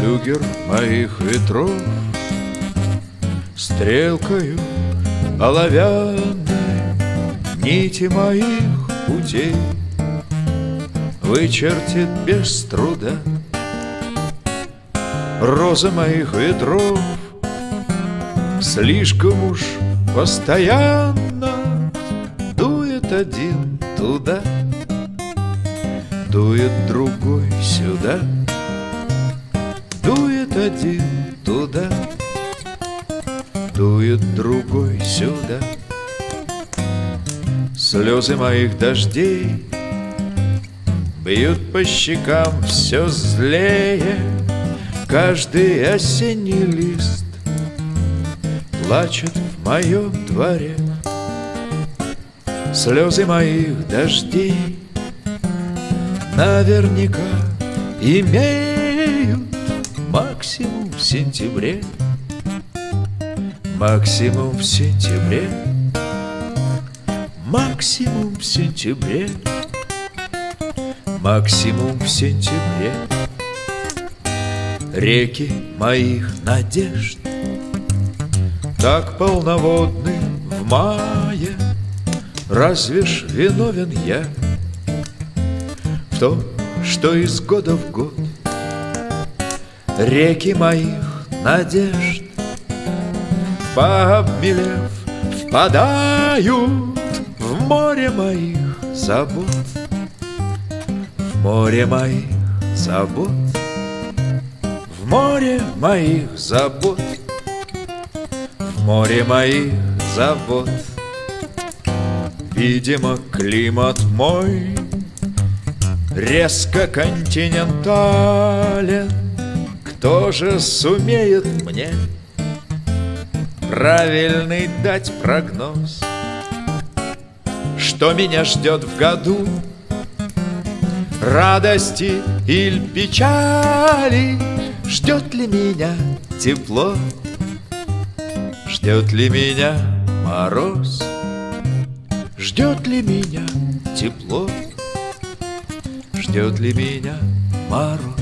Триггер моих ветров. Стрелкою оловянной Нити моих путей Вычертит без труда Роза моих ветров. Слишком уж постоянно Дует один туда Дует другой сюда один туда Дует другой сюда. Слезы моих дождей Бьют по щекам все злее. Каждый осенний лист Плачет в моем дворе. Слезы моих дождей Наверняка имеют Максимум в сентябре. Максимум в сентябре. Максимум в сентябре. Максимум в сентябре. Реки моих надежд. Так полноводны в мае. Разве ж виновен я? В том, что из года в год Реки моих надежд Пообмелев, впадают В море моих забот. В море моих забот. В море моих забот. В море моих забот. Видимо, климат мой Резко континентален Кто же сумеет мне Правильный дать прогноз. Что меня ждет в году? Радости или печали? Ждет ли меня тепло? Ждет ли меня мороз? Ждет ли меня тепло? Ждет ли меня мороз